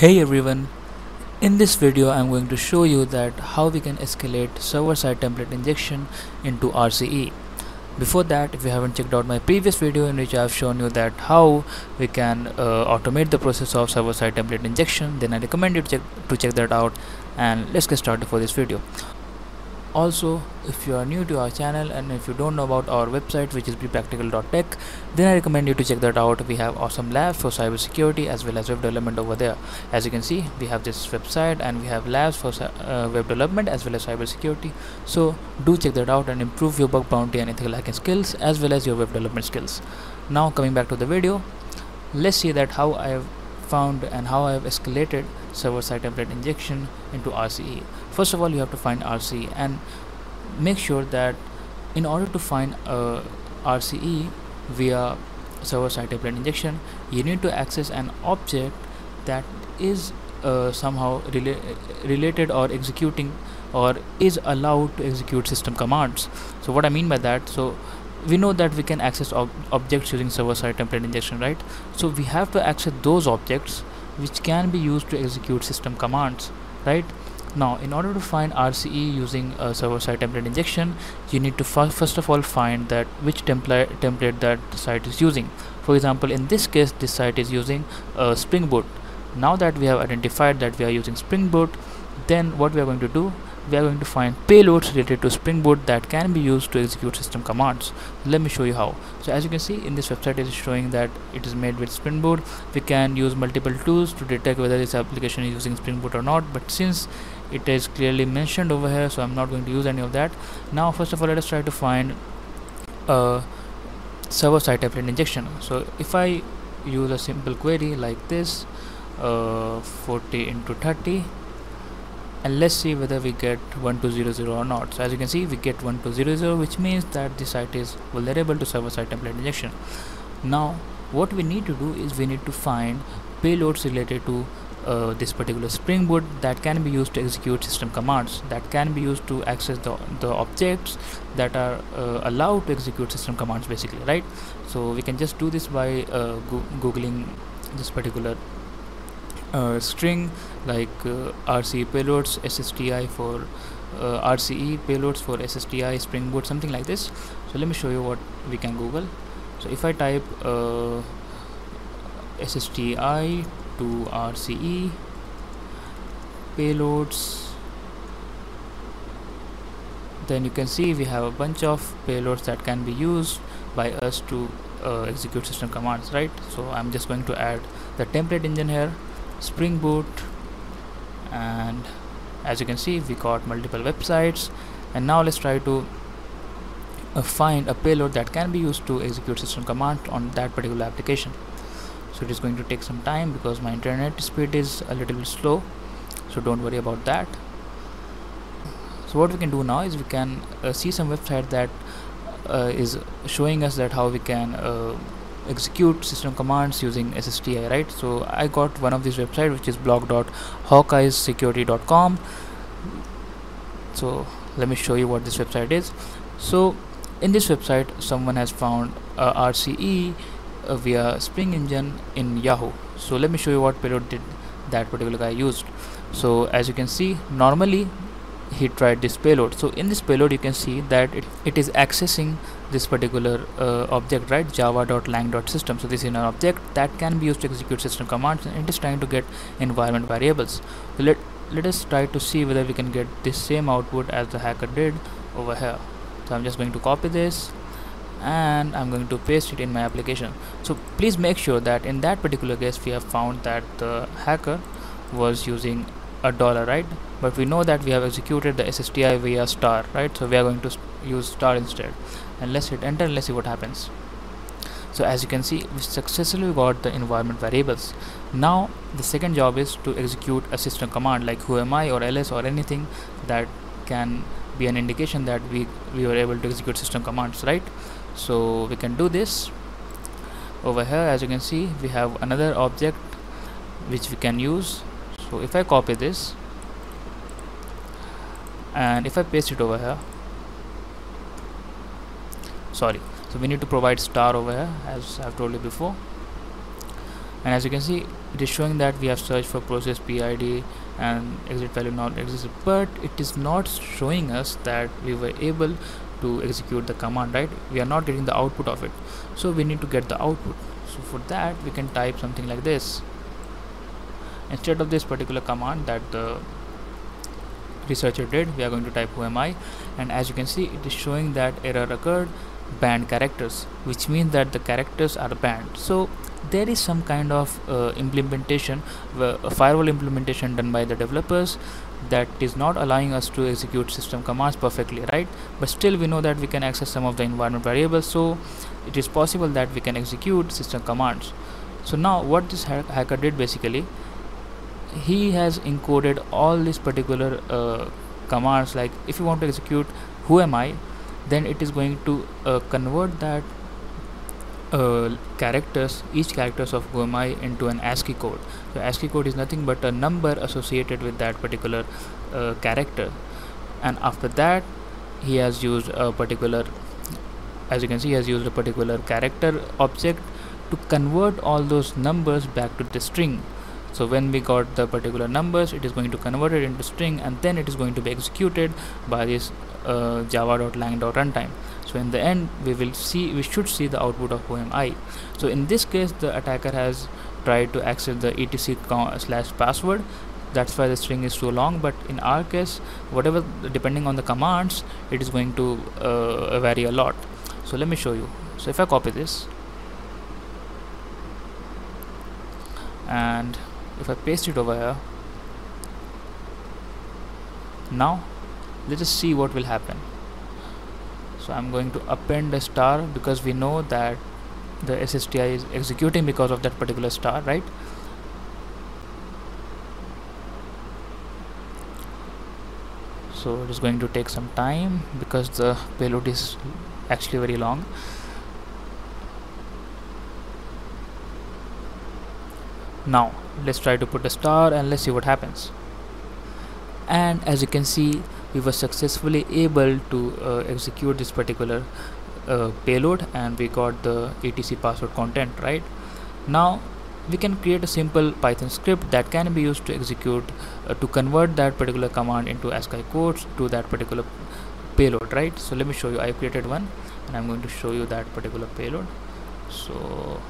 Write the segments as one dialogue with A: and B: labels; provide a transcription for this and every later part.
A: Hey everyone, in this video I'm going to show you that how we can escalate server-side template injection into RCE. Before that, if you haven't checked out my previous video in which I've shown you that how we can uh, automate the process of server-side template injection, then I recommend you to check, to check that out and let's get started for this video also if you are new to our channel and if you don't know about our website which is bepractical.tech then i recommend you to check that out. We have awesome labs for cybersecurity as well as web development over there. As you can see we have this website and we have labs for uh, web development as well as cybersecurity. So do check that out and improve your bug bounty and ethical hacking skills as well as your web development skills. Now coming back to the video let's see that how i have found and how I have escalated server-side template injection into RCE. First of all, you have to find RCE and make sure that in order to find a RCE via server-side template injection, you need to access an object that is uh, somehow rela related or executing or is allowed to execute system commands. So what I mean by that, so we know that we can access ob objects using server-side template injection right? So we have to access those objects which can be used to execute system commands right? Now in order to find RCE using a server-side template injection you need to first of all find that which template template that site is using. For example in this case this site is using a Spring Boot. Now that we have identified that we are using Spring Boot then what we are going to do we are going to find payloads related to Spring Boot that can be used to execute system commands. Let me show you how. So as you can see in this website it is showing that it is made with Spring Boot. We can use multiple tools to detect whether this application is using Spring Boot or not but since it is clearly mentioned over here so I'm not going to use any of that. Now first of all let us try to find a server-side template injection. So if I use a simple query like this uh, 40 into 30 and let's see whether we get 1200 or not. So as you can see we get 1200 which means that the site is vulnerable to server-side template injection. Now what we need to do is we need to find payloads related to uh, this particular spring boot that can be used to execute system commands that can be used to access the, the objects that are uh, allowed to execute system commands basically right? So we can just do this by uh, go googling this particular uh, string like uh, RCE payloads SSTI for uh, RCE payloads for SSTI Spring Boot something like this. So let me show you what we can Google. So if I type uh, SSTI to RCE payloads then you can see we have a bunch of payloads that can be used by us to uh, execute system commands right? So I'm just going to add the template engine here spring boot. And as you can see we got multiple websites. And now let's try to uh, find a payload that can be used to execute system command on that particular application. So it is going to take some time because my internet speed is a little bit slow. So don't worry about that. So what we can do now is we can uh, see some website that uh, is showing us that how we can uh, execute system commands using SSTI right? So I got one of these website which is blog.hawkeyesecurity.com so let me show you what this website is. So in this website someone has found RCE uh, via Spring Engine in Yahoo. So let me show you what payload did that particular guy used. So as you can see normally he tried this payload. So in this payload you can see that it, it is accessing this particular uh, object right? java.lang.system so this is an object that can be used to execute system commands and it is trying to get environment variables. So let let us try to see whether we can get this same output as the hacker did over here. So i'm just going to copy this and i'm going to paste it in my application. So please make sure that in that particular case we have found that the hacker was using a dollar right but we know that we have executed the SSTI via star right? So we are going to use star instead. And let's hit enter and let's see what happens. So as you can see we successfully got the environment variables. Now the second job is to execute a system command like whoami or ls or anything that can be an indication that we we were able to execute system commands right? So we can do this. Over here as you can see we have another object which we can use. So if I copy this and if I paste it over here sorry. So we need to provide star over here as I've told you before. And as you can see it is showing that we have searched for process PID and exit value not existed. But it is not showing us that we were able to execute the command right? We are not getting the output of it. So we need to get the output. So for that we can type something like this. Instead of this particular command that the researcher did we are going to type who am I. And as you can see it is showing that error occurred banned characters which means that the characters are banned. So there is some kind of uh, implementation a firewall implementation done by the developers that is not allowing us to execute system commands perfectly right? But still we know that we can access some of the environment variables so it is possible that we can execute system commands. So now what this ha hacker did basically he has encoded all these particular uh, commands like if you want to execute who am I then it is going to uh, convert that uh, characters each characters of who am I into an ASCII code. So ASCII code is nothing but a number associated with that particular uh, character. And after that he has used a particular as you can see he has used a particular character object to convert all those numbers back to the string so when we got the particular numbers it is going to convert it into string and then it is going to be executed by this uh, java.lang.runtime so in the end we will see we should see the output of OMI so in this case the attacker has tried to access the etc slash password. That's why the string is so long but in our case whatever depending on the commands it is going to uh, vary a lot. So let me show you. So if I copy this and if I paste it over here. Now let us see what will happen. So I'm going to append a star because we know that the SSTI is executing because of that particular star right? So it is going to take some time because the payload is actually very long now let's try to put a star and let's see what happens. And as you can see we were successfully able to uh, execute this particular uh, payload and we got the etc password content right? Now we can create a simple python script that can be used to execute uh, to convert that particular command into ASCII codes to that particular payload right? So let me show you. I created one and i'm going to show you that particular payload. So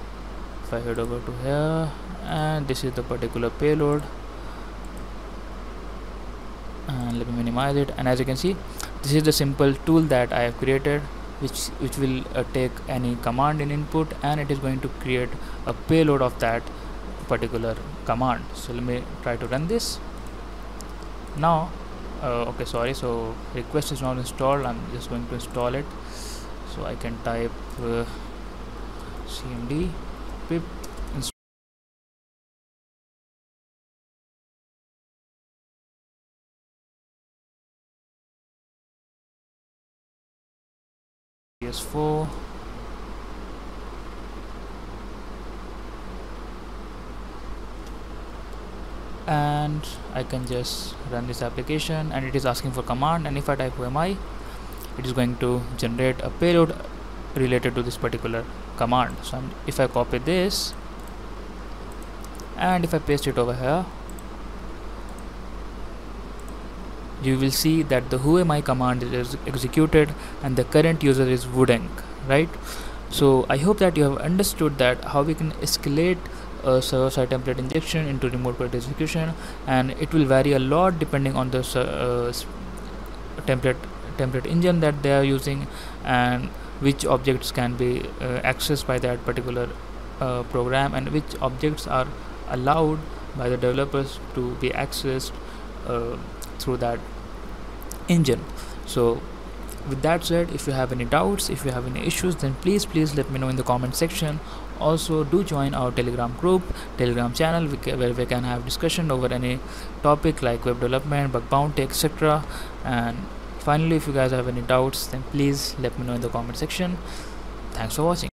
A: if I head over to here and this is the particular payload. And let me minimize it. And as you can see this is the simple tool that I have created which which will uh, take any command in input and it is going to create a payload of that particular command. So let me try to run this. Now uh, okay sorry. So request is not installed. I'm just going to install it. So I can type uh, cmd pip ps4 and I can just run this application and it is asking for command and if I type UMI it is going to generate a payload related to this particular command. So I'm, if I copy this and if I paste it over here you will see that the whoami command is executed and the current user is Woodenk right? So I hope that you have understood that how we can escalate a server-side template injection into remote code execution and it will vary a lot depending on the uh, template template engine that they are using and which objects can be uh, accessed by that particular uh, program and which objects are allowed by the developers to be accessed uh, through that engine. So with that said if you have any doubts if you have any issues then please please let me know in the comment section. Also do join our telegram group telegram channel where we can have discussion over any topic like web development bug bounty etc and finally if you guys have any doubts then please let me know in the comment section. Thanks for watching